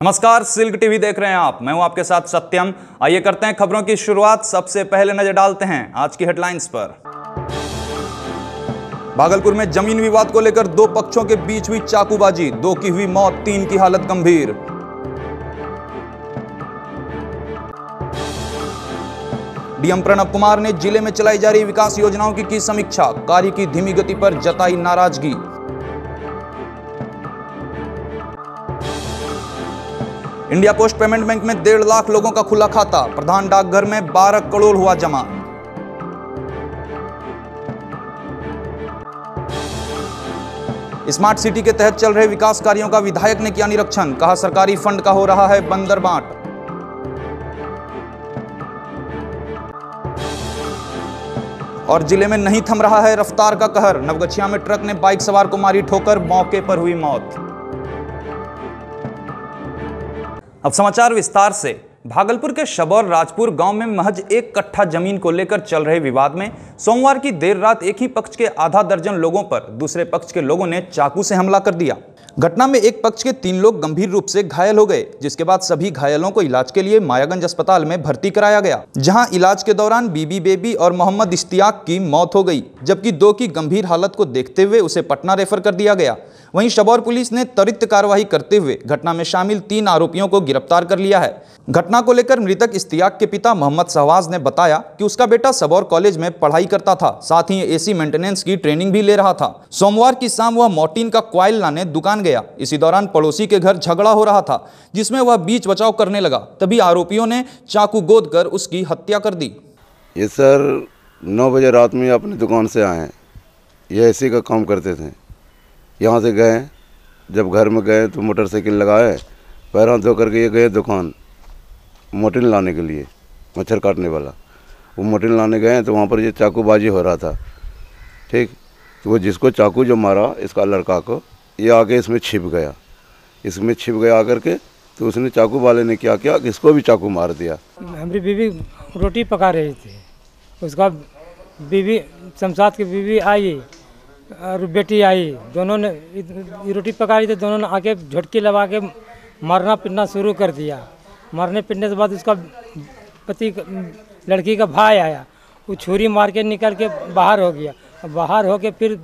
नमस्कार, silk TV देख रहे हैं आप। मैं हूँ आपके साथ सत्यम। आइए करते हैं खबरों की शुरुआत। सबसे पहले नज़र डालते हैं आज की हेडलाइंस पर। भागलपुर में ज़मीन विवाद को लेकर दो पक्षों के बीच हुई चाकूबाजी। दो की हुई मौत, तीन की हालत गंभीर। डीएम प्रणब कुमार ने ज़िले में चलाई जा रही विकास योजनाओं की की समीक्षा। कार्य की धीमी गति पर जताई नाराज़गी। इंडिया पोस्ट पेमेंट बैंक में डेढ़ लाख लोगों का खुला खाता। प्रधान डाकघर में 12 करोड़ हुआ जमा। स्मार्ट सिटी के तहत चल रहे विकास कार्यों का विधायक ने किया निरीक्षण। कहा, सरकारी फंड का हो रहा है बंदर बांट। और ज़िले में नहीं थम रहा है रफ्तार का कहर। नवगछिया में ट्रक ने बाइक सवार को मारी ठोकर, मौके पर हुई मौत। अब समाचार विस्तार से। भागलपुर के शबौर राजपुर गाँव में महज एक कट्ठा ज़मीन को लेकर चल रहे विवाद में सोमवार की देर रात एक ही पक्ष के आधा दर्जन लोगों पर दूसरे पक्ष के लोगों ने चाकू से हमला कर दिया। घटना में एक पक्ष के तीन लोग गंभीर रूप से घायल हो गए, जिसके बाद सभी घायलों को इलाज के लिए मायागंज अस्पताल में भर्ती कराया गया, जहाँ इलाज के दौरान बीबी बेबी और मोहम्मद इश्तियाक की मौत हो गई, जबकि दो की गंभीर हालत को देखते हुए उसे पटना रेफर कर दिया गया। वहीं शबौर पुलिस ने त्वरित कार्रवाई करते हुए घटना में शामिल तीन आरोपियों को गिरफ़्तार कर लिया है। घटना को लेकर मृतक इश्तियाक के पिता मोहम्मद शहवाज ने बताया कि उसका बेटा सबौर कॉलेज में पढ़ाई करता था, साथ ही एसी मेंटेनेंस की ट्रेनिंग भी ले रहा था। सोमवार की शाम वह मोर्टीन का क्वाइल लाने दुकान गया। इसी दौरान पड़ोसी के घर झगड़ा हो रहा था, जिसमें वह बीच बचाव करने लगा। तभी आरोपियों ने चाकू गोद कर उसकी हत्या कर दी। ये सर नौ बजे रात में अपनी दुकान से आए ये ऐसी का काम करते थे। यहाँ से गए, जब घर में गए तो मोटरसाइकिल लगाए, पैर हाथ धो करके ये गए दुकान। मोटिन लाने के लिए, मच्छर काटने वाला। वो मोटिन लाने गए तो वहाँ पर ये चाकूबाजी हो रहा था। ठीक? तो वो जिसको चाकू जो मारा, इसका लड़का को, ये आके इसमें छिप गया। इसमें छिप गया आकर के तो उसने चाकू वाले ने क्या किया? इसको भी चाकू मार दिया। हमारी बीवी रोटी पका रही थी। उसका बीवी, शमशाद की बीवी आई और बेटी आई। दोनों ने रोटी पका रही थी, दोनों ने आके झटकी लगा के मारना पीटना शुरू कर दिया। मारने पीटने के बाद उसका पति लड़की का भाई आया। वो छुरी मार के निकल के बाहर हो गया। बाहर हो के फिर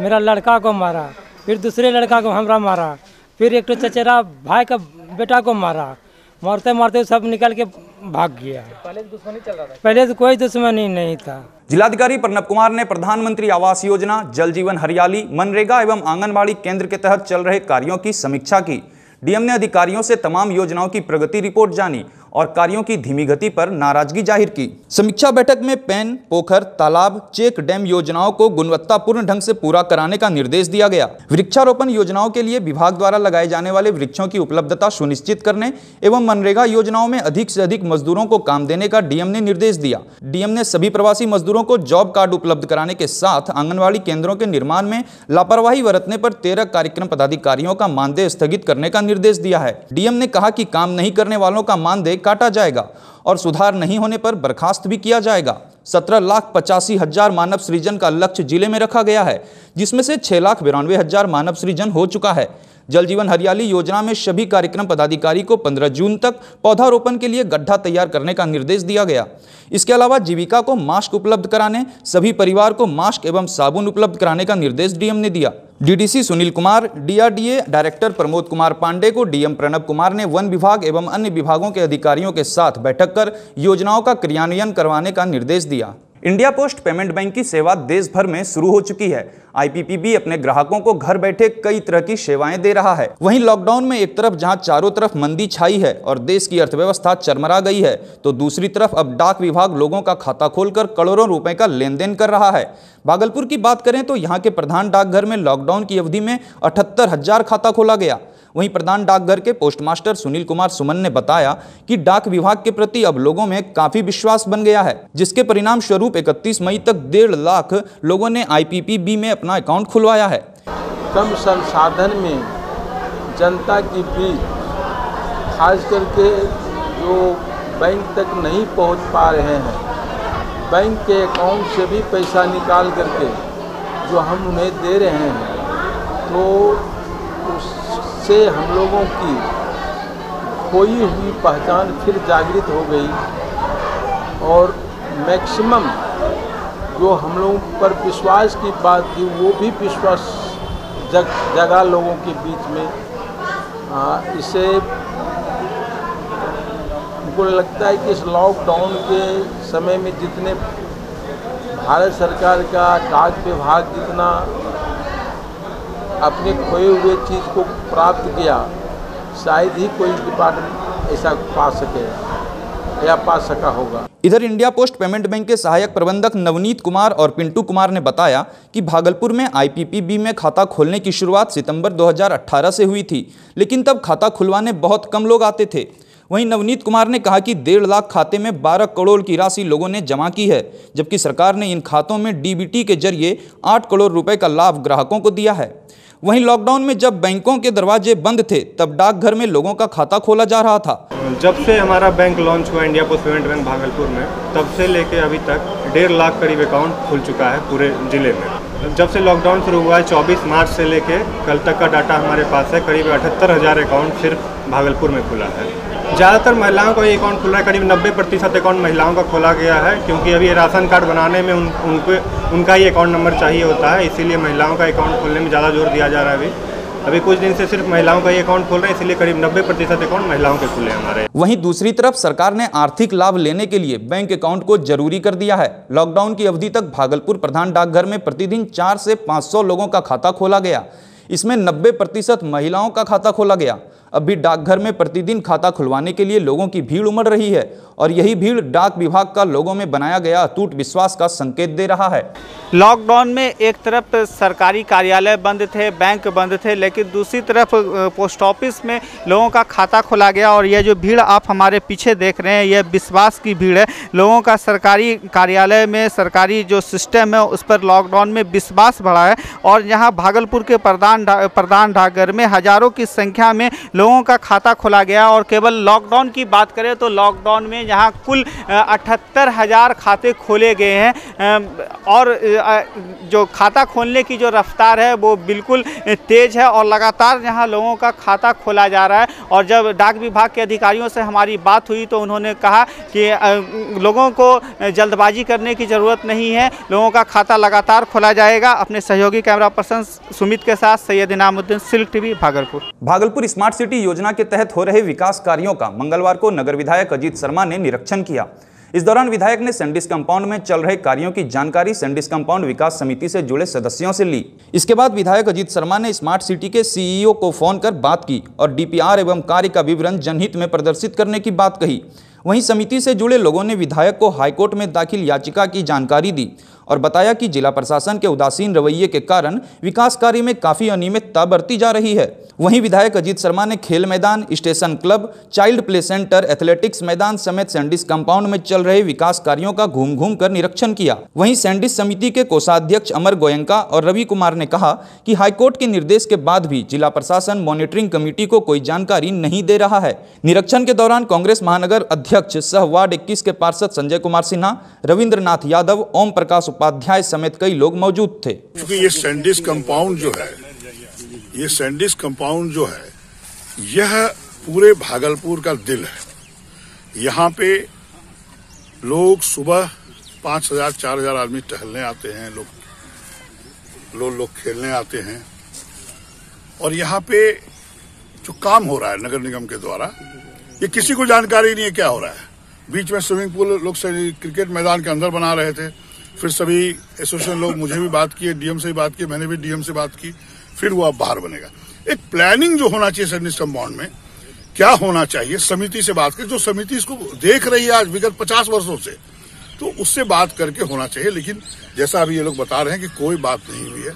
मेरा लड़का को मारा फिर दूसरे लड़का को हमरा मारा फिर एक तो चचेरा भाई का बेटा को मारा। मारते मारते सब निकल के भाग गया। पहले दुश्मनी चल रहा था? पहले तो कोई दुश्मनी नहीं था। जिलाधिकारी प्रणब कुमार ने प्रधानमंत्री आवास योजना जल जीवन हरियाली मनरेगा एवं आंगनबाड़ी केंद्र के तहत चल रहे कार्यों की समीक्षा की। डीएम ने अधिकारियों से तमाम योजनाओं की प्रगति रिपोर्ट जानी और कार्यों की धीमी गति पर नाराज़गी ज़ाहिर की। समीक्षा बैठक में पेन, पोखर, तालाब, चेक डैम योजनाओं को गुणवत्तापूर्ण ढंग से पूरा कराने का निर्देश दिया गया। वृक्षारोपण योजनाओं के लिए विभाग द्वारा लगाए जाने वाले वृक्षों की उपलब्धता सुनिश्चित करने एवं मनरेगा योजनाओं में अधिक से अधिक मजदूरों को काम देने का डीएम ने निर्देश दिया। डीएम ने सभी प्रवासी मजदूरों को जॉब कार्ड उपलब्ध कराने के साथ आंगनबाड़ी केंद्रों के निर्माण में लापरवाही बरतने पर तेरह कार्यक्रम पदाधिकारियों का मानदेय स्थगित करने का निर्देश दिया है। डीएम ने कहा कि काम नहीं करने वालों का मानदेय काटा जाएगा और सुधार नहीं होने पर बर्खास्त भी किया जाएगा। सत्रह लाख पचासी हज़ार मानव सृजन का लक्ष्य ज़िले में रखा गया है, जिसमें से छह लाख बिरानवे हज़ार मानव सृजन हो चुका है। जल जीवन हरियाली योजना में सभी कार्यक्रम पदाधिकारी को 15 जून तक पौधारोपण के लिए गड्ढा तैयार करने का निर्देश दिया गया। इसके अलावा जीविका को मास्क उपलब्ध कराने, सभी परिवार को मास्क एवं साबुन उपलब्ध कराने का निर्देश डीएम ने दिया। DDC Sunil Kumar, DRDA director Pramod Kumar Pandey को डीएम प्रणब कुमार ने वन विभाग एवं अन्य विभागों के अधिकारियों के साथ बैठक कर योजनाओं का क्रियान्वयन करवाने का निर्देश दिया। इंडिया पोस्ट पेमेंट बैंक की सेवा देश भर में शुरू हो चुकी है। आईपीपीबी अपने ग्राहकों को घर बैठे कई तरह की सेवाएँ दे रहा है। वहीं लॉकडाउन में एक तरफ़ जहाँ चारों तरफ़ मंदी छाई है और देश की अर्थव्यवस्था चरमरा गई है तो दूसरी तरफ़ अब डाक विभाग लोगों का खाता खोलकर करोड़ों रुपए का लेन देन कर रहा है। भागलपुर की बात करें तो यहाँ के प्रधान डाकघर में लॉकडाउन की अवधि में अठहत्तर हज़ार खाता खोला गया। वहीं प्रधान डाकघर के पोस्टमास्टर सुनील कुमार सुमन ने बताया कि डाक विभाग के प्रति अब लोगों में काफ़ी विश्वास बन गया है, जिसके परिणाम स्वरूप 31 मई तक डेढ़ लाख लोगों ने आईपीपीबी में अपना अकाउंट खुलवाया है। कम संसाधन में जनता की बीच खास करके जो बैंक तक नहीं पहुँच पा रहे हैं, बैंक के अकाउंट से भी पैसा निकाल करके जो हम उन्हें दे रहे हैं तो उससे हम लोगों की खोई हुई पहचान फिर जागृत हो गई और मैक्सिमम जो हम लोगों पर विश्वास की बात थी वो भी विश्वास जग जगा लोगों के बीच में। आ, इसे उनको लगता है कि इस लॉकडाउन के समय में जितने भारत सरकार का डाक विभाग जितना अपने खोए हुए चीज़ को प्राप्त किया, शायद ही कोई डिपार्टमेंट ऐसा पा सके या पा सका होगा। इधर इंडिया पोस्ट पेमेंट बैंक के सहायक प्रबंधक नवनीत कुमार और पिंटू कुमार ने बताया कि भागलपुर में आईपीपीबी में खाता खोलने की शुरुआत सितंबर 2018 से हुई थी, लेकिन तब खाता खुलवाने बहुत कम लोग आते थे। वहीं नवनीत कुमार ने कहा कि डेढ़ लाख खाते में 12 करोड़ की राशि लोगों ने जमा की है, जबकि सरकार ने इन खातों में डीबीटी के ज़रिए आठ करोड़ रुपए का लाभ ग्राहकों को दिया है। वहीं लॉकडाउन में जब बैंकों के दरवाजे बंद थे, तब डाकघर में लोगों का खाता खोला जा रहा था। जब से हमारा बैंक लॉन्च हुआ India post payment bank Bhagalpur में, तब से लेके अभी तक डेढ़ लाख करीब अकाउंट खुल चुका है पूरे ज़िले में। जब से लॉकडाउन शुरू हुआ है 24 मार्च से लेके कल तक का डाटा हमारे पास है, करीब अठहत्तर हज़ार अकाउंट सिर्फ़ भागलपुर में खुला है। ज़्यादातर महिलाओं का ये अकाउंट खुला है, करीब नब्बे प्रतिशत अकाउंट महिलाओं का खोला गया है, क्योंकि अभी राशन कार्ड बनाने में उन, उनको, उनका ही अकाउंट नंबर चाहिए होता है, इसीलिए महिलाओं का अकाउंट खोलने में ज़्यादा ज़ोर दिया जा रहा है अभी। अभी कुछ दिन से सिर्फ़ महिलाओं का ही अकाउंट खोल रहे हैं, इसलिए करीब नब्बे प्रतिशत अकाउंट महिलाओं के खुले हमारे। वहीं दूसरी तरफ़ सरकार ने आर्थिक लाभ लेने के लिए बैंक अकाउंट को ज़रूरी कर दिया है। लॉकडाउन की अवधि तक भागलपुर प्रधान डाकघर में प्रतिदिन चार से 500 लोगों का खाता खोला गया। इसमें 90 प्रतिशत महिलाओं का खाता खोला गया। अब भी डाकघर में प्रतिदिन खाता खुलवाने के लिए लोगों की भीड़ उमड़ रही है और यही भीड़ डाक विभाग का लोगों में बनाया गया अटूट विश्वास का संकेत दे रहा है। लॉकडाउन में एक तरफ़ सरकारी कार्यालय बंद थे, बैंक बंद थे, लेकिन दूसरी तरफ़ पोस्ट ऑफ़िस में लोगों का खाता खोला गया और यह जो भीड़ आप हमारे पीछे देख रहे हैं, यह विश्वास की भीड़ है। लोगों का सरकारी कार्यालय में सरकारी जो सिस्टम है, उस पर लॉकडाउन में विश्वास बढ़ा है और यहाँ भागलपुर के प्रधान प्रधान डाकघर में हज़ारों की संख्या में लोगों का खाता खोला गया और केवल लॉकडाउन की बात करें तो लॉकडाउन में यहाँ कुल अठहत्तर हज़ार खाते खोले गए हैं। और जो खाता खोलने की जो रफ्तार है वो बिल्कुल तेज़ है और लगातार यहाँ लोगों का खाता खोला जा रहा है। और जब डाक विभाग के अधिकारियों से हमारी बात हुई तो उन्होंने कहा कि लोगों को जल्दबाजी करने की ज़रूरत नहीं है। लोगों का खाता लगातार खोला जाएगा। अपने सहयोगी कैमरा पर्सन सुमित के साथ Syed Inamuddin, silk TV, Bhagalpur. Bhagalpur smart city योजना के तहत हो रहे विकास कार्यों का मंगलवार को नगर विधायक अजीत शर्मा ने निरीक्षण किया। इस दौरान विधायक ने सैंडिस कंपाउंड में चल रहे कार्यों की जानकारी सैंडिस कंपाउंड विकास समिति से जुड़े सदस्यों से ली। इसके बाद विधायक अजीत शर्मा ने स्मार्ट सिटी के सीईओ को फ़ोन कर बात की और डीपीआर एवं कार्य का विवरण जनहित में प्रदर्शित करने की बात कही। वहीं समिति से जुड़े लोगों ने विधायक को हाईकोर्ट में दाखिल याचिका की जानकारी दी और बताया कि जिला प्रशासन के उदासीन रवैये के कारण विकास कार्य में काफ़ी अनियमितता बरती जा रही है। वहीं विधायक अजीत शर्मा ने खेल मैदान, station club, child play centre, athletics मैदान समेत सैंडिस कंपाउंड में चल रहे विकास कार्यों का घूम घूम कर निरीक्षण किया। वहीं सैंडिस समिति के कोषाध्यक्ष अमर गोयंका और रवि कुमार ने कहा कि हाईकोर्ट के निर्देश के बाद भी जिला प्रशासन मॉनिटरिंग कमेटी को कोई जानकारी नहीं दे रहा है। निरीक्षण के दौरान कांग्रेस महानगर अध्यक्ष सह वार्ड इक्कीस के पार्षद संजय कुमार सिन्हा, रविंद्रनाथ यादव, ओम प्रकाश उपाध्याय समेत कई लोग मौजूद थे। क्योंकि ये सैंडिस कंपाउंड जो है, ये सैंडिस कंपाउंड जो है, यह पूरे भागलपुर का दिल है। यहाँ पे लोग सुबह पाँच हज़ार, चार हज़ार आदमी टहलने आते हैं, लोग लोग लोग खेलने आते हैं। और यहाँ पे जो काम हो रहा है नगर निगम के द्वारा, ये किसी को जानकारी नहीं है क्या हो रहा है। बीच में स्विमिंग पूल लोग क्रिकेट मैदान के अंदर बना रहे थे। फिर सभी एसोसिएशन लोग मुझे भी बात किए, डीएम से बात की मैंने भी डीएम से बात की, फिर वो अब बाहर बनेगा। एक प्लानिंग जो होना चाहिए सर्विस कंपाउंड में, क्या होना चाहिए, समिति से बात कर, जो समिति इसको देख रही है आज विगत पचास वर्षों से तो उससे बात करके होना चाहिए, लेकिन जैसा अभी ये लोग बता रहे हैं कि कोई बात नहीं हुई है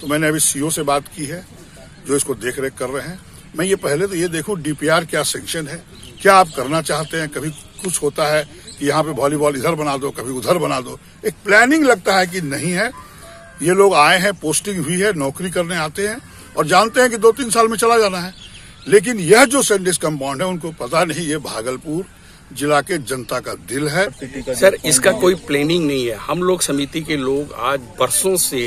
तो मैंने अभी सीओ से बात की है, जो इसको देख रेख कर रहे हैं। मैं ये पहले तो ये देखूँ, डीपीआर क्या सेंक्शन है, क्या आप करना चाहते हैं, कभी कुछ होता है कि यहाँ पे वॉलीबॉल इधर बना दो, कभी उधर बना दो। एक प्लानिंग लगता है कि नहीं है। ये लोग आए हैं पोस्टिंग हुई है, नौकरी करने आते हैं और जानते हैं कि दो तीन साल में चला जाना है। लेकिन यह जो सेंडिस कंपाउंड है, उनको पता नहीं, ये भागलपुर जिला के जनता का दिल है। सर, इसका कोई प्लानिंग नहीं है। हम लोग समिति के लोग आज बरसों से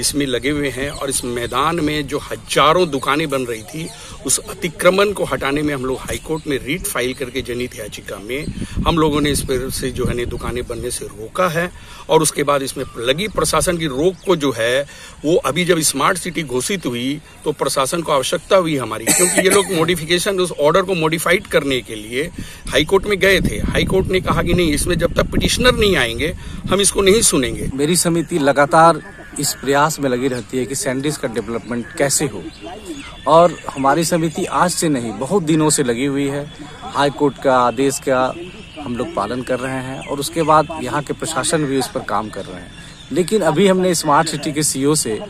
इसमें लगे हुए हैं और इस मैदान में जो हज़ारों दुकानें बन रही थी, उस अतिक्रमण को हटाने में हम लोग हाईकोर्ट में रीट फ़ाइल करके जनहित याचिका में हम लोगों ने इस पर से जो है दुकानें बनने से रोका है और उसके बाद इसमें लगी प्रशासन की रोक को जो है, वो अभी जब स्मार्ट सिटी घोषित हुई तो प्रशासन को आवश्यकता हुई हमारी, क्योंकि ये लोग मॉडिफिकेशन उस ऑर्डर को मॉडिफाइड करने के लिए हाईकोर्ट में गए थे। हाईकोर्ट ने कहा कि नहीं, इसमें जब तक पिटिशनर नहीं आएँगे, हम इसको नहीं सुनेंगे। मेरी समिति लगातार इस प्रयास में लगी रहती है कि सैंडिस का डेवलपमेंट कैसे हो। और हमारी समिति आज से नहीं, बहुत दिनों से लगी हुई है। हाई कोर्ट का आदेश का हम लोग पालन कर रहे हैं और उसके बाद यहाँ के प्रशासन भी इस पर काम कर रहे हैं। लेकिन अभी हमने स्मार्ट सिटी के सीईओ से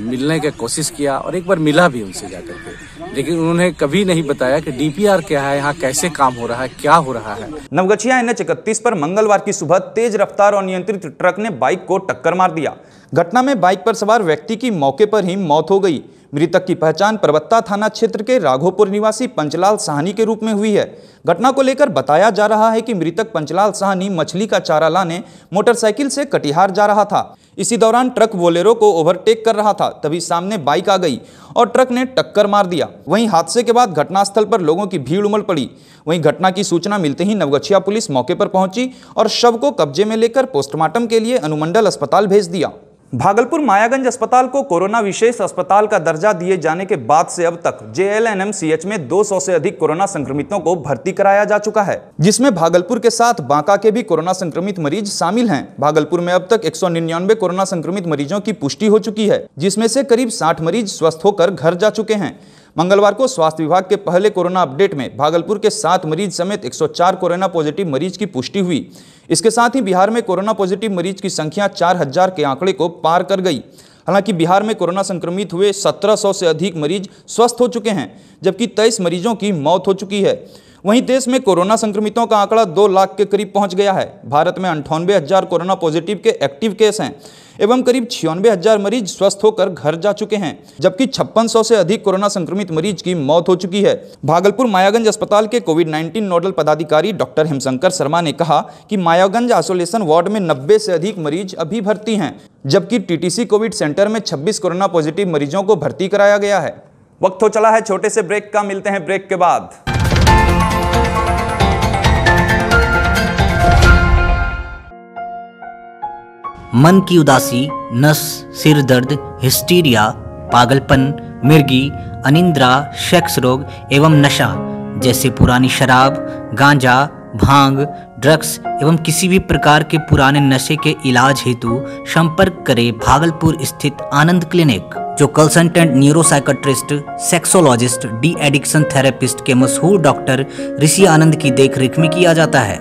मिलने का कोशिश किया और एक बार मिला भी उनसे जाकर के। लेकिन उन्होंने कभी नहीं बताया कि डीपीआर क्या है, यहाँ कैसे काम हो रहा है, क्या हो रहा है। नवगछिया एन एच पर मंगलवार की सुबह तेज रफ्तार और नियंत्रित ट्रक ने बाइक को टक्कर मार दिया। घटना में बाइक पर सवार व्यक्ति की मौके पर ही मौत हो गई। मृतक की पहचान परबत्ता थाना क्षेत्र के राघोपुर निवासी पंचलाल साहनी के रूप में हुई है। घटना को लेकर बताया जा रहा है कि मृतक पंचलाल साहनी मछली का चारा लाने, मोटरसाइकिल से कटिहार जा रहा था। इसी दौरान ट्रक बोलेरो को ओवरटेक कर रहा था, तभी सामने बाइक आ गई और ट्रक ने टक्कर मार दिया। वहीं हादसे के बाद घटनास्थल पर लोगों की भीड़ उमड़ पड़ी। वहीं घटना की सूचना मिलते ही नवगछिया पुलिस मौके पर पहुँची और शव को कब्जे में लेकर पोस्टमार्टम के लिए अनुमंडल अस्पताल भेज दिया। भागलपुर मायागंज अस्पताल को कोरोना विशेष अस्पताल का दर्जा दिए जाने के बाद से अब तक जेएलएनएमसीएच में 200 से अधिक कोरोना संक्रमितों को भर्ती कराया जा चुका है, जिसमें भागलपुर के साथ बांका के भी कोरोना संक्रमित मरीज़ शामिल हैं। भागलपुर में अब तक एक सौ निन्यानवे कोरोना संक्रमित मरीजों की पुष्टि हो चुकी है, जिसमें से करीब साठ मरीज़ स्वस्थ होकर घर जा चुके हैं। मंगलवार को स्वास्थ्य विभाग के पहले कोरोना अपडेट में भागलपुर के सात मरीज़ समेत 104 कोरोना पॉजिटिव मरीज़ की पुष्टि हुई। इसके साथ ही बिहार में कोरोना पॉजिटिव मरीज़ की संख्या 4000 के आंकड़े को पार कर गई। हालाँकि बिहार में कोरोना संक्रमित हुए 1700 से अधिक मरीज़ स्वस्थ हो चुके हैं, जबकि तेईस मरीजों की मौत हो चुकी है। वहीं देश में कोरोना संक्रमितों का आंकड़ा दो लाख के करीब पहुँच गया है। भारत में अंठानवे हज़ार कोरोना पॉजिटिव के एक्टिव केस हैं, एवं करीब छियानवे हज़ार मरीज़ स्वस्थ होकर घर जा चुके हैं, जबकि छप्पन सौ से अधिक कोरोना संक्रमित मरीज़ की मौत हो चुकी है। भागलपुर मायागंज अस्पताल के कोविड 19 नोडल पदाधिकारी डॉक्टर हिमशंकर शर्मा ने कहा कि मायागंज आइसोलेशन वार्ड में 90 से अधिक मरीज़ अभी भर्ती हैं, जबकि टीटीसी कोविड सेंटर में 26 कोरोना पॉजिटिव मरीजों को भर्ती कराया गया है। वक्त हो चला है छोटे से ब्रेक का, मिलते हैं ब्रेक के बाद। मन की उदासी, नस, सिर दर्द हिस्टीरिया पागलपन, मिर्गी, अनिंद्रा, सेक्स रोग एवं नशा, जैसे पुरानी शराब, गांजा, भाँग, ड्रग्स एवं किसी भी प्रकार के पुराने नशे के इलाज हेतु संपर्क करें भागलपुर स्थित आनंद क्लिनिक। जो consultant neuropsychiatrist sexologist de addiction therapist के मशहूर डॉक्टर ऋषि आनंद की देखरेख में किया जाता है।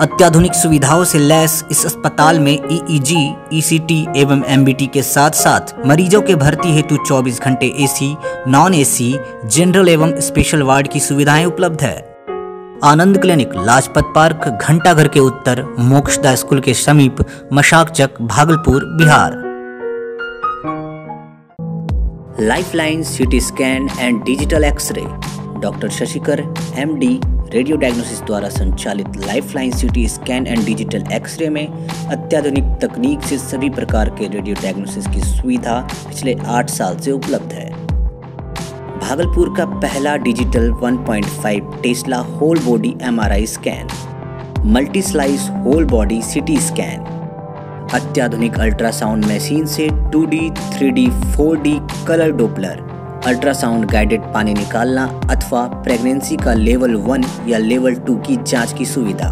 अत्याधुनिक सुविधाओं से लैस इस अस्पताल में ईईजी, ईसीटी एवं एमबीटी के साथ साथ मरीजों के भर्ती हेतु 24 घंटे एसी, नॉन एसी, जनरल एवं स्पेशल वार्ड की सुविधाएँ उपलब्ध है। आनंद क्लिनिक लाजपत पार्क घंटा घर के उत्तर मोक्षदा स्कूल के समीप Mashak Chak Bhagalpur Bihar. Lifeline CT scan and digital x ray doctor Shashikar MD radio diagnosis द्वारा संचालित lifeline CT scan and digital x ray में अत्याधुनिक तकनीक से सभी प्रकार के रेडियो डायग्नोसिस की सुविधा पिछले आठ साल से उपलब्ध है। भागलपुर का पहला digital 1.5 tesla whole body MRI scan multi slice whole body CT scan अत्याधुनिक अल्ट्रासाउंड मशीन से 2D, 3D, 4D colour Doppler ultrasound guided पानी निकालना अथवा प्रेगनेंसी का लेवल वन या लेवल टू की जाँच की सुविधा।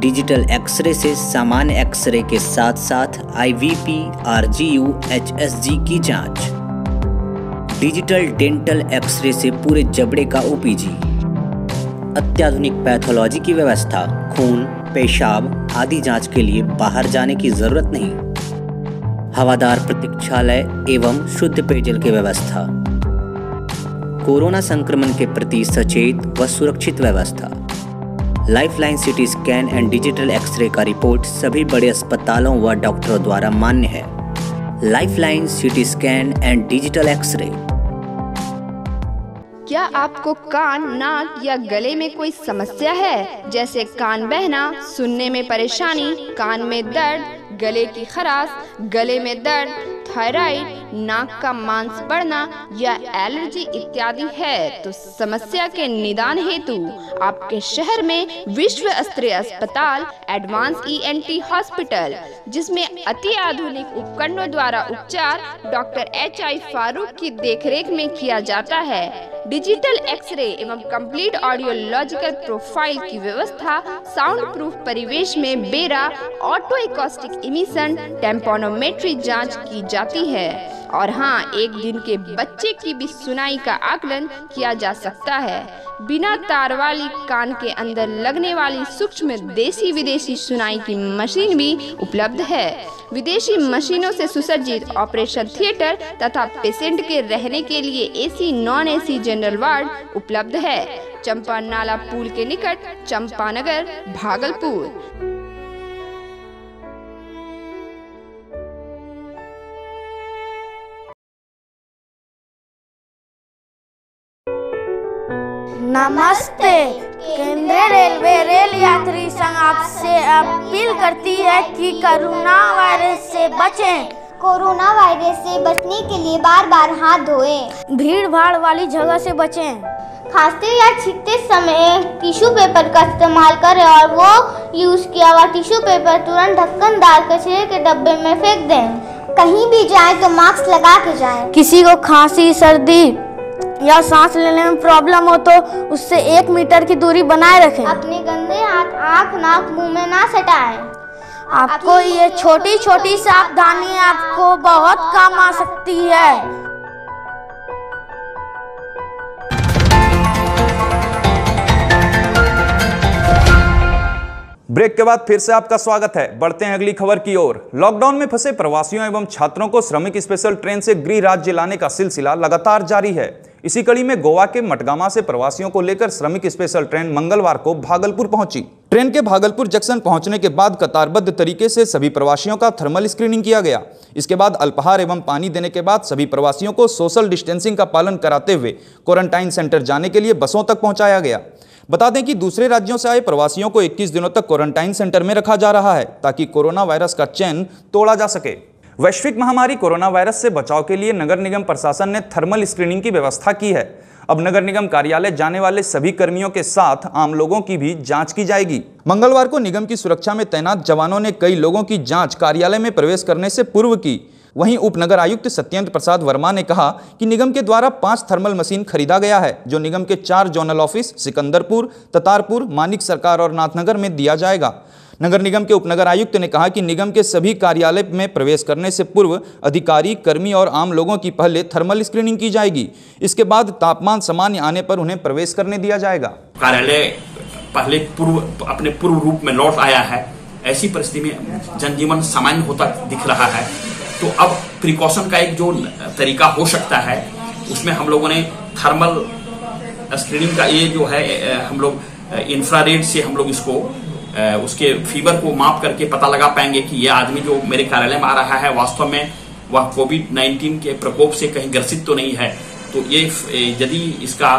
डिजिटल एक्सरे से सामान्य एक्सरे के साथ साथ आईवीपी, आरजीयू, एचएसजी की जाँच। डिजिटल डेंटल एक्सरे से पूरे जबड़े का ओपीजी अत्याधुनिक पैथोलॉजी की व्यवस्था खून पेशाब आदि जाँच के लिए बाहर जाने की ज़रूरत नहीं। हवादार प्रतीक्षालय एवं शुद्ध पेयजल की व्यवस्था। कोरोना संक्रमण के प्रति सचेत व सुरक्षित व्यवस्था। Lifeline CT scan and digital x ray का रिपोर्ट सभी बड़े अस्पतालों व डॉक्टरों द्वारा मान्य है। Lifeline CT scan and digital x ray क्या आपको कान, नाक या गले में कोई समस्या है? जैसे कान बहना, सुनने में परेशानी, कान में दर्द गले की खराश, गले में दर्द, थायराइड, नाक का मांस बढ़ना या एलर्जी इत्यादि है तो समस्या के निदान हेतु आपके शहर में विश्व स्तरीय अस्पताल एडवांस ईएनटी हॉस्पिटल, जिसमें अति आधुनिक उपकरणों द्वारा उपचार डॉक्टर एच आई फारूक की देखरेख में किया जाता है। डिजिटल एक्सरे एवं कंप्लीट ऑडियोलॉजिकल प्रोफ़ाइल की व्यवस्था साउंड प्रूफ परिवेश में बेरा ऑटो इकोस्टिक इमिशन टेम्पोनोमेट्री जाँच की जाती है। और हाँ एक दिन के बच्चे की भी सुनाई का आकलन किया जा सकता है। बिना तार वाली कान के अंदर लगने वाली सूक्ष्म देसी विदेशी सुनाई की मशीन भी उपलब्ध है। विदेशी मशीनों से सुसज्जित ऑपरेशन थिएटर तथा पेशेंट के रहने के लिए AC, non AC general ward उपलब्ध है। चंपा नाला पुल के निकट चंपा नगर भागलपुर। नमस्ते केंद्रीय रेलवे रेल यात्री संघ आपसे अपील करती है कि कोरोना वायरस से बचें कोरोना वायरस से बचने के लिए बार बार हाथ धोएँ। भीड़ भाड़ वाली जगह से बचें खांसते या छींकते समय टिश्यू पेपर का इस्तेमाल करें और वो यूज़ किया हुआ टिश्यू पेपर तुरंत ढक्कन डाल कचरे के डब्बे में फेंक दें कहीं भी जाएँ तो मास्क लगा के जाएँ। किसी को खांसी सर्दी या सांस लेने में प्रॉब्लम हो तो उससे एक मीटर की दूरी बनाए रखें। अपने गंदे हाथ आँख नाक मुँह में ना सटाएँ। आपको ये छोटी छोटी सावधानी आपको बहुत काम आ सकती है। ब्रेक के बाद फिर से आपका स्वागत है। बढ़ते हैं अगली खबर की ओर। लॉकडाउन में फंसे प्रवासियों एवं छात्रों को श्रमिक स्पेशल ट्रेन से गृह राज्य लाने का सिलसिला लगातार जारी है। इसी कड़ी में गोवा के मटगामा से प्रवासियों को लेकर श्रमिक स्पेशल ट्रेन मंगलवार को भागलपुर पहुँची। ट्रेन के भागलपुर जंक्शन पहुँचने के बाद कतारबद्ध तरीके से सभी प्रवासियों का थर्मल स्क्रीनिंग किया गया। इसके बाद अल्पाहार एवं पानी देने के बाद सभी प्रवासियों को सोशल डिस्टेंसिंग का पालन कराते हुए क्वारंटाइन सेंटर जाने के लिए बसों तक पहुँचाया गया। बता दें कि दूसरे राज्यों से आए प्रवासियों को 21 दिनों तक क्वारंटाइन सेंटर में रखा जा रहा है ताकि कोरोना वायरस का चैन तोड़ा जा सके। वैश्विक महामारी कोरोना वायरस से बचाव के लिए नगर निगम प्रशासन ने थर्मल स्क्रीनिंग की व्यवस्था की है। अब नगर निगम कार्यालय जाने वाले सभी कर्मियों के साथ आम लोगों की भी जाँच की जाएगी। मंगलवार को निगम की सुरक्षा में तैनात जवानों ने कई लोगों की जाँच कार्यालय में प्रवेश करने से पूर्व की। वहीं उपनगर आयुक्त सत्येंद्र प्रसाद वर्मा ने कहा कि निगम के द्वारा पाँच थर्मल मशीन खरीदा गया है, जो निगम के चार जोनल ऑफ़िस, सिकंदरपुर, ततारपुर, मानिक सरकार और नाथनगर में दिया जाएगा। नगर निगम के उपनगर आयुक्त ने कहा कि निगम के सभी कार्यालय में प्रवेश करने से पूर्व अधिकारी, कर्मी और आम लोगों की पहले थर्मल स्क्रीनिंग की जाएगी। इसके बाद तापमान सामान्य आने पर उन्हें प्रवेश करने दिया जाएगा। कार्यालय पहले पूर्व, अपने पूर्व रूप में लौट आया है। ऐसी परिस्थिति में जनजीवन सामान्य होता दिख रहा है। तो अब प्रिकॉशन का एक जो तरीका हो सकता है, उसमें हम लोगों ने थर्मल स्क्रीनिंग का ये जो है हम लोग इंफ्रारेड से हम लोग इसको उसके फीवर को माप करके पता लगा पाएँगे कि ये आदमी जो मेरे कार्यालय में आ रहा है, वास्तव में वह कोविड 19 के प्रकोप से कहीं ग्रसित तो नहीं है। तो ये यदि इसका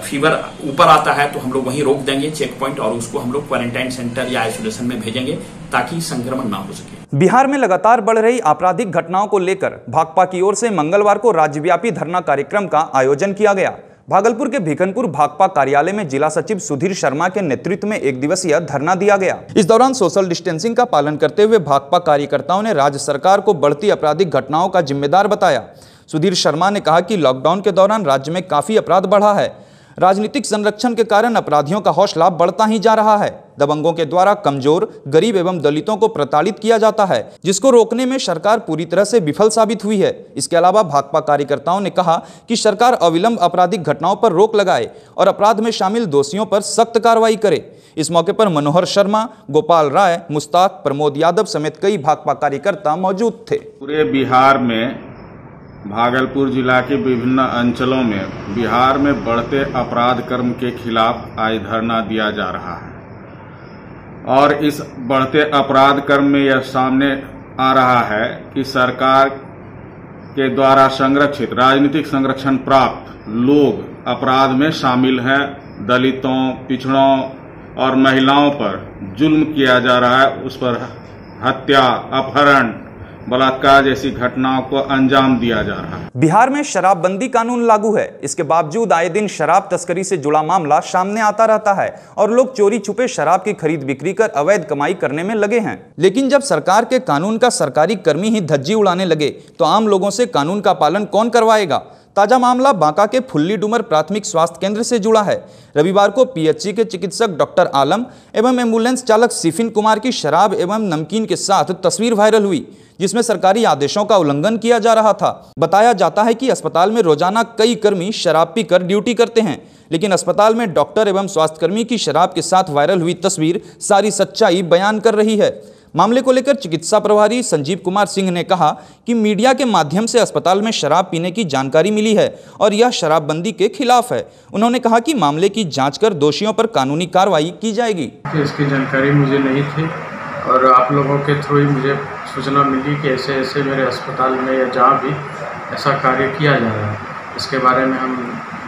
फीवर ऊपर आता है तो हम लोग वहीं रोक देंगे चेक पॉइंट और उसको हम लोग क्वारंटाइन सेंटर या आइसोलेशन में भेजेंगे ताकि संक्रमण ना हो सके। बिहार में लगातार बढ़ रही आपराधिक घटनाओं को लेकर भाकपा की ओर से मंगलवार को राज्यव्यापी धरना कार्यक्रम का आयोजन किया गया। भागलपुर के भिकनपुर भाकपा कार्यालय में जिला सचिव सुधीर शर्मा के नेतृत्व में एक दिवसीय धरना दिया गया। इस दौरान सोशल डिस्टेंसिंग का पालन करते हुए भाकपा कार्यकर्ताओं ने राज्य सरकार को बढ़ती आपराधिक घटनाओं का जिम्मेदार बताया। सुधीर शर्मा ने कहा कि लॉकडाउन के दौरान राज्य में काफ़ी अपराध बढ़ा है। राजनीतिक संरक्षण के कारण अपराधियों का हौसला बढ़ता ही जा रहा है। दबंगों के द्वारा कमज़ोर, गरीब एवं दलितों को प्रताड़ित किया जाता है, जिसको रोकने में सरकार पूरी तरह से विफल साबित हुई है। इसके अलावा भाकपा कार्यकर्ताओं ने कहा कि सरकार अविलंब आपराधिक घटनाओं पर रोक लगाए और अपराध में शामिल दोषियों पर सख्त कार्रवाई करे। इस मौके पर मनोहर शर्मा, गोपाल राय मुस्ताक प्रमोद यादव समेत कई भाकपा कार्यकर्ता मौजूद थे। पूरे बिहार में भागलपुर जिला के विभिन्न अंचलों में बिहार में बढ़ते अपराध कर्म के खिलाफ आज धरना दिया जा रहा है। और इस बढ़ते अपराध कर्म में यह सामने आ रहा है कि सरकार के द्वारा संरक्षित, राजनीतिक संरक्षण प्राप्त लोग अपराध में शामिल हैं। दलितों, पिछड़ों और महिलाओं पर जुल्म किया जा रहा है। उस पर हत्या, अपहरण बलात्कार जैसी घटनाओं को अंजाम दिया जा रहा है। बिहार में शराबबंदी कानून लागू है। इसके बावजूद आए दिन शराब तस्करी से जुड़ा मामला सामने आता रहता है और लोग चोरी छुपे शराब की खरीद बिक्री कर अवैध कमाई करने में लगे हैं। लेकिन जब सरकार के कानून का सरकारी कर्मी ही धज्जी उड़ाने लगे तो आम लोगों से कानून का पालन कौन करवाएगा? ताज़ा मामला बांका के फुल्ली डुमर प्राथमिक स्वास्थ्य केंद्र से जुड़ा है। रविवार को पीएचसी के चिकित्सक डॉक्टर आलम एवं एंबुलेंस चालक सिफिन कुमार की शराब एवं नमकीन के साथ तस्वीर वायरल हुई, जिसमें सरकारी आदेशों का उल्लंघन किया जा रहा था। बताया जाता है कि अस्पताल में रोज़ाना कई कर्मी शराब पीकर ड्यूटी करते हैं, लेकिन अस्पताल में डॉक्टर एवं स्वास्थ्यकर्मी की शराब के साथ वायरल हुई तस्वीर सारी सच्चाई बयान कर रही है। मामले को लेकर चिकित्सा प्रभारी संजीव कुमार सिंह ने कहा कि मीडिया के माध्यम से अस्पताल में शराब पीने की जानकारी मिली है और यह शराबबंदी के खिलाफ है। उन्होंने कहा कि मामले की जाँच कर दोषियों पर कानूनी कार्रवाई की जाएगी। इसकी जानकारी मुझे नहीं थी और आप लोगों के थ्रू ही मुझे सूचना मिली कि ऐसे ऐसे मेरे अस्पताल में या जहाँ भी ऐसा कार्य किया जा रहा है। इसके बारे में हम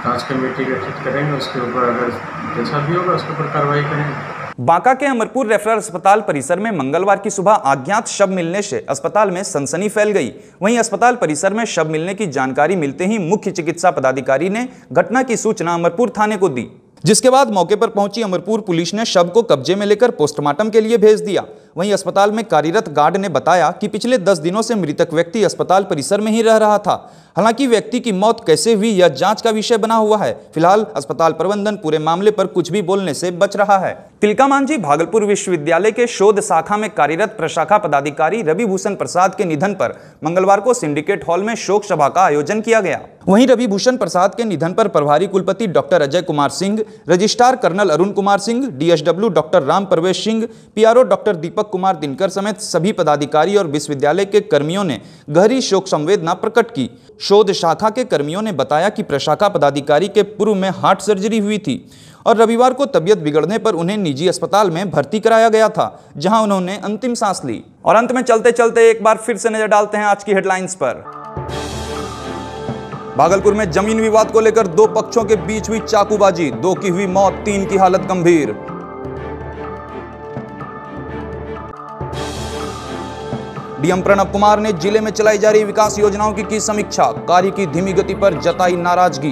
जाँच कमेटी गठित करेंगे, उसके ऊपर अगर जैसा भी होगा उसके ऊपर कार्रवाई करेंगे। बांका के अमरपुर रेफरल अस्पताल परिसर में मंगलवार की सुबह अज्ञात शव मिलने से अस्पताल में सनसनी फैल गई। वहीं अस्पताल परिसर में शव मिलने की जानकारी मिलते ही मुख्य चिकित्सा पदाधिकारी ने घटना की सूचना अमरपुर थाने को दी। जिसके बाद मौके पर पहुँची अमरपुर पुलिस ने शव को कब्जे में लेकर पोस्टमार्टम के लिए भेज दिया। वहीं अस्पताल में कार्यरत गार्ड ने बताया कि पिछले 10 दिनों से मृतक व्यक्ति अस्पताल परिसर में ही रह रहा था। हालाँकि व्यक्ति की मौत कैसे हुई यह जाँच का विषय बना हुआ है। फ़िलहाल अस्पताल प्रबंधन पूरे मामले पर कुछ भी बोलने से बच रहा है। तिलका मांझी भागलपुर विश्वविद्यालय के शोध शाखा में कार्यरत प्रशाखा पदाधिकारी रवि भूषण प्रसाद के निधन पर मंगलवार को सिंडिकेट हॉल में शोक सभा का आयोजन किया गया। वहीं रवि भूषण प्रसाद के निधन पर प्रभारी कुलपति doctor Ajay Kumar Singh, registrar colonel Arun Kumar Singh, DSW doctor Ram Pravesh Singh, PRO doctor Deepak Kumar Dinkar समेत सभी पदाधिकारी और विश्वविद्यालय के कर्मियों ने गहरी शोक संवेदना प्रकट की। शोध शाखा के कर्मियों ने बताया कि प्रशाखा पदाधिकारी के पूर्व में हार्ट सर्जरी हुई थी और रविवार को तबियत बिगड़ने पर उन्हें निजी अस्पताल में भर्ती कराया गया था, जहाँ उन्होंने अंतिम सांस ली। और अंत में चलते चलते एक बार फिर से नज़र डालते हैं आज की हेडलाइंस पर। भागलपुर में ज़मीन विवाद को लेकर दो पक्षों के बीच हुई चाकूबाजी, दो की हुई मौत, तीन की हालत गंभीर। डीएम प्रणब कुमार ने ज़िले में चलाई जा रही विकास योजनाओं की की समीक्षा, कार्य की धीमी गति पर जताई नाराज़गी।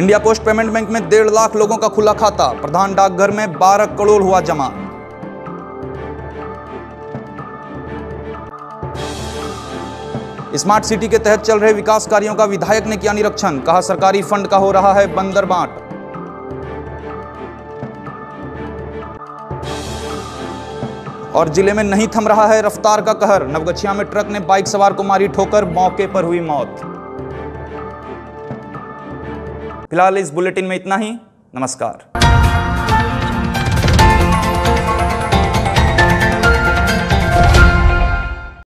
इंडिया पोस्ट पेमेंट बैंक में डेढ़ लाख लोगों का खुला खाता, प्रधान डाकघर में 12 करोड़ हुआ जमा। स्मार्ट सिटी के तहत चल रहे विकास कार्यों का विधायक ने किया निरीक्षण, कहा सरकारी फंड का हो रहा है बंदर बांट और ज़िले में नहीं थम रहा है रफ्तार का कहर। नवगछिया में ट्रक ने बाइक सवार को मारी ठोकर, मौके पर हुई मौत। फ़िलहाल इस बुलेटिन में इतना ही। नमस्कार।